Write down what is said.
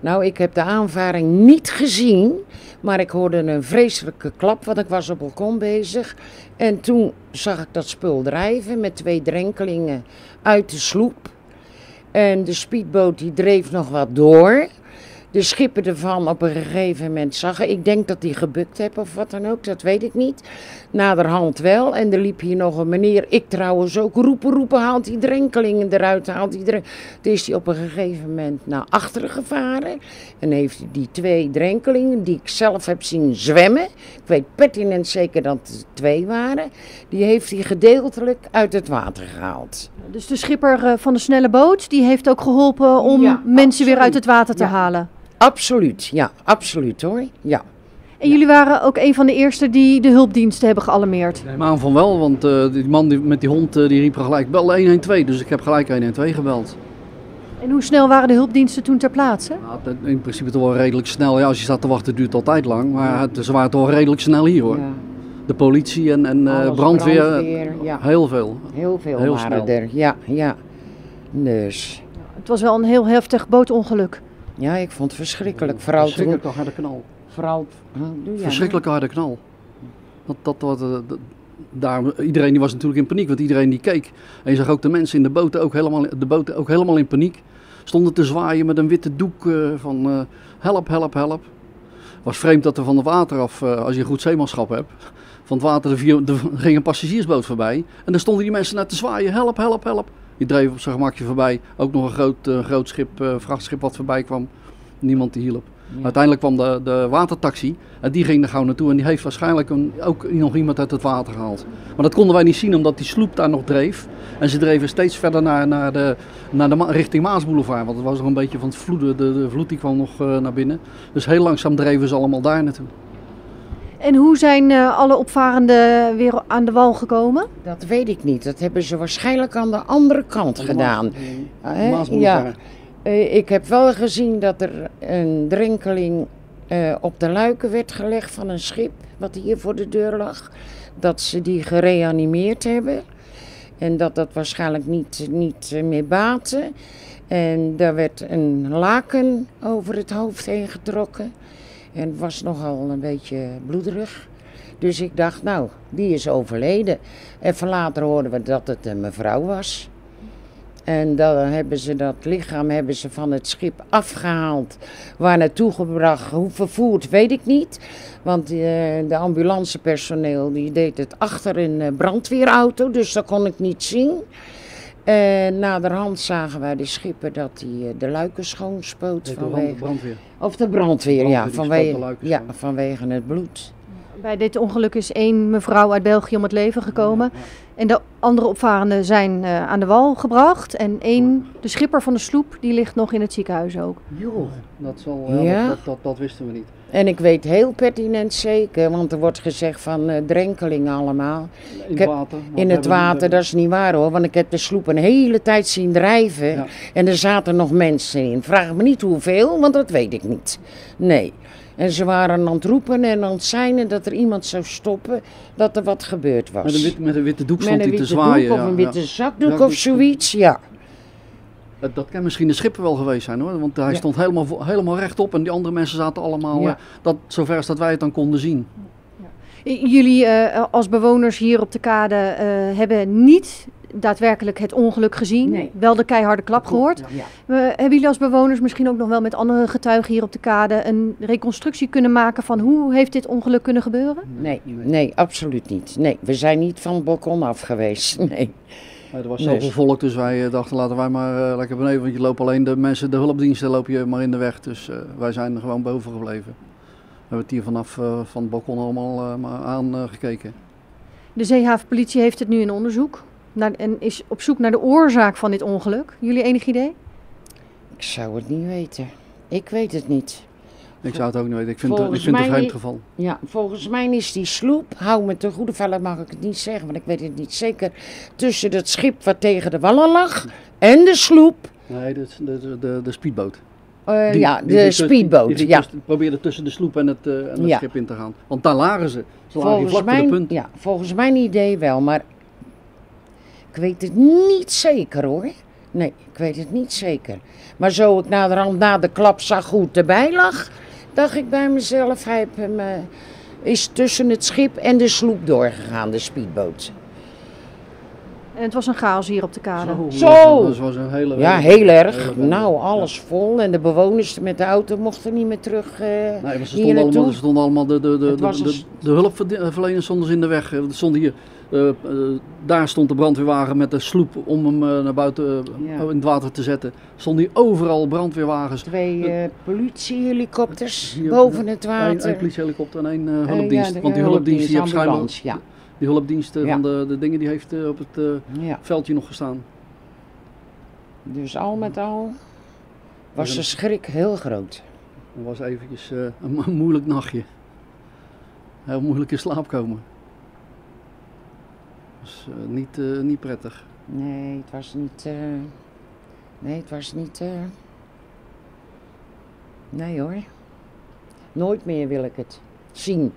Nou, ik heb de aanvaring niet gezien, maar ik hoorde een vreselijke klap, want ik was op balkon bezig. En toen zag ik dat spul drijven met twee drenkelingen uit de sloep. En de speedboot die dreef nog wat door. De schipper ervan op een gegeven moment zag. Ik denk dat die gebukt heeft of wat dan ook, dat weet ik niet. Naderhand wel. En er liep hier nog een meneer, ik trouwens ook, roepen, roepen, haalt die drenkelingen eruit, haalt die drenkelingen. Toen is hij op een gegeven moment naar achteren gevaren. En heeft hij die twee drenkelingen, die ik zelf heb zien zwemmen. Ik weet pertinent zeker dat het twee waren. Die heeft hij gedeeltelijk uit het water gehaald. Dus de schipper eh, van de snelle boot, die heeft ook geholpen om Ja, mensen weer uit het water te Ja. halen. Absoluut, ja, absoluut hoor. Ja. En jullie waren ook een van de eerste die de hulpdiensten hebben gealarmeerd. Ik neem aan van wel, want eh, die man die, met die hond eh, die riep er gelijk, bel 112. Dus ik heb gelijk 112 gebeld. En hoe snel waren de hulpdiensten toen ter plaatse? Nou, in principe toch wel redelijk snel. Ja, als je staat te wachten duurt het altijd lang. Maar het, ze waren toch wel redelijk snel hier hoor. ja. De politie en, en eh, Alles, brandweer, brandweer, ja. heel veel. Heel veel Heel waren snel. er, ja, ja. Dus, Het was wel een heel heftig bootongeluk. Ja, ik vond het verschrikkelijk. Vooral toen, Verschrikkelijke harde knal. vooral, Verschrikkelijke harde knal. Dat, dat, wat, eh, dat- daar, iedereen die was natuurlijk in paniek, want iedereen die keek. En je zag ook de mensen in de boten ook helemaal, de boten ook helemaal in paniek. Stonden te zwaaien met een witte doek eh, van eh, help, help, help. was vreemd dat er van het water af, als je goed zeemanschap hebt, van het water er, vier- er ging een passagiersboot voorbij. En dan stonden die mensen naar te zwaaien, help, help, help. Die dreef op zijn gemakje voorbij. Ook nog een groot, eh, groot schip, eh, vrachtschip wat voorbij kwam. Niemand die hielp. Ja. Uiteindelijk kwam de, de watertaxi en die ging er gauw naartoe en die heeft waarschijnlijk een, ook nog iemand uit het water gehaald. Maar dat konden wij niet zien omdat die sloep daar nog dreef. En ze dreven steeds verder naar, naar de, naar de, richting Maasboulevard, want het was nog een beetje van het vloeden. De, de vloed die kwam nog eh, naar binnen. Dus heel langzaam dreven ze allemaal daar naartoe. En hoe zijn eh, alle opvarenden weer aan de wal gekomen? Dat weet ik niet. Dat hebben ze waarschijnlijk aan de andere kant gedaan. Hè? Ja. Eh, ik heb wel gezien dat er een drenkeling eh, op de luiken werd gelegd van een schip wat hier voor de deur lag. Dat ze die gereanimeerd hebben. En dat dat waarschijnlijk niet, niet eh, meer baatte. En daar werd een laken over het hoofd heen getrokken. En was nogal een beetje bloederig. Dus ik dacht, nou, die is overleden. Even later hoorden we dat het een mevrouw was. En dan hebben ze dat lichaam hebben ze van het schip afgehaald. Waar naartoe gebracht, hoe vervoerd, weet ik niet. Want eh, de ambulancepersoneel die deed het achter een eh, brandweerauto, dus dat kon ik niet zien. En naderhand zagen wij de schipper dat hij eh, de luiken schoonspoot vanwege... brandweer. Of de brandweer, ja, Brandweer, vanwege, ja, vanwege het bloed. Bij dit ongeluk is één mevrouw uit België om het leven gekomen. En de andere opvarenden zijn eh, aan de wal gebracht. En één, de schipper van de sloep, die ligt nog in het ziekenhuis ook. Joh, dat, zal, Ja. ja, dat, dat, dat wisten we niet. En ik weet heel pertinent zeker, want er wordt gezegd van eh drenkelingen allemaal. In heb- het water. In het water, dat is niet waar hoor, want ik heb de sloep een hele tijd zien drijven. Ja. En er zaten nog mensen in. Vraag me niet hoeveel, want dat weet ik niet. Nee. En ze waren aan het roepen en aan het seinen dat er iemand zou stoppen, dat er wat gebeurd was. Met een, wit, met een witte doek stond hij te zwaaien. doek of ja, een ja. witte zakdoek of zoiets, ja. Dat, kan misschien de schipper wel geweest zijn hoor. Want hij Ja. stond helemaal, helemaal rechtop en die andere mensen zaten allemaal. Ja. eh, dat, zover als dat wij het dan konden zien. I- Jullie eh, als bewoners hier op de kade eh, hebben niet daadwerkelijk het ongeluk gezien. Nee. Wel de keiharde klap gehoord. Ja. Eh, hebben jullie als bewoners misschien ook nog wel met andere getuigen hier op de kade een reconstructie kunnen maken van hoe heeft dit ongeluk kunnen gebeuren? Nee, nee, absoluut niet. Nee, we zijn niet van het balkon af geweest. Nee. Maar er was Nee. zoveel volk, dus wij eh, dachten laten wij maar eh, lekker beneden. Want je loopt alleen de mensen, de hulpdiensten loop je maar in de weg. Dus eh, wij zijn er gewoon boven gebleven. We hebben het hier vanaf eh, van het balkon allemaal eh, maar aangekeken. De Zeehavenpolitie heeft het nu in onderzoek naar, en is op zoek naar de oorzaak van dit ongeluk. Jullie enig idee? Ik zou het niet weten. Ik weet het niet. Ik zou het ook niet weten. Ik vind, het, ik vind het een vreemd geval. Ja, volgens mij is die sloep, hou me te goede veilig mag ik het niet zeggen, want ik weet het niet zeker, tussen het schip wat tegen de wallen lag en de sloep. Nee, de, de, de, de speedboot. eh, Die- ja, die de speedboot. Die, die ja. tussen- probeerde tussen de sloep en het, eh, en het Ja. schip in te gaan. Want daar lagen ze. Ze lagen Volgens vlak de punt. ja, volgens mijn idee wel, maar ik weet het niet zeker hoor. Nee, ik weet het niet zeker. Maar zo ik naderhand na de klap zag hoe het erbij lag, dacht ik bij mezelf, hij hem, eh, is tussen het schip en de sloep doorgegaan, de speedboot. En het was een chaos hier op de kade. Zo. Dat was een hele... Ja, heel erg. Nou, alles vol. En de bewoners met de auto mochten niet meer terug eh, Nee, maar ze hier stonden allemaal, ze stonden allemaal de, de, de, de, de, hulpverleners stonden ze in de weg. Er stond hier, eh, eh, daar stond de brandweerwagen met de sloep om hem eh, naar buiten eh, Ja. in het water te zetten. Stonden hier overal brandweerwagens. Twee eh, politiehelikopters boven het Eén water. politiehelikopter en één eh, Eh, hulpdienst. ja, Want die hulpdienst die heeft schijnbaar, Ja, die hulpdienst Ja. van de, de dingen die heeft eh, op het eh, ja. veldje nog gestaan. Dus al met al was de schrik heel groot. Dat was eventjes eh, een, mo- moeilijk nachtje. Heel moeilijk in slaap komen. was niet, niet prettig. Nee, het was niet. nee, het was niet. eh, nee hoor. Nooit meer wil ik het zien.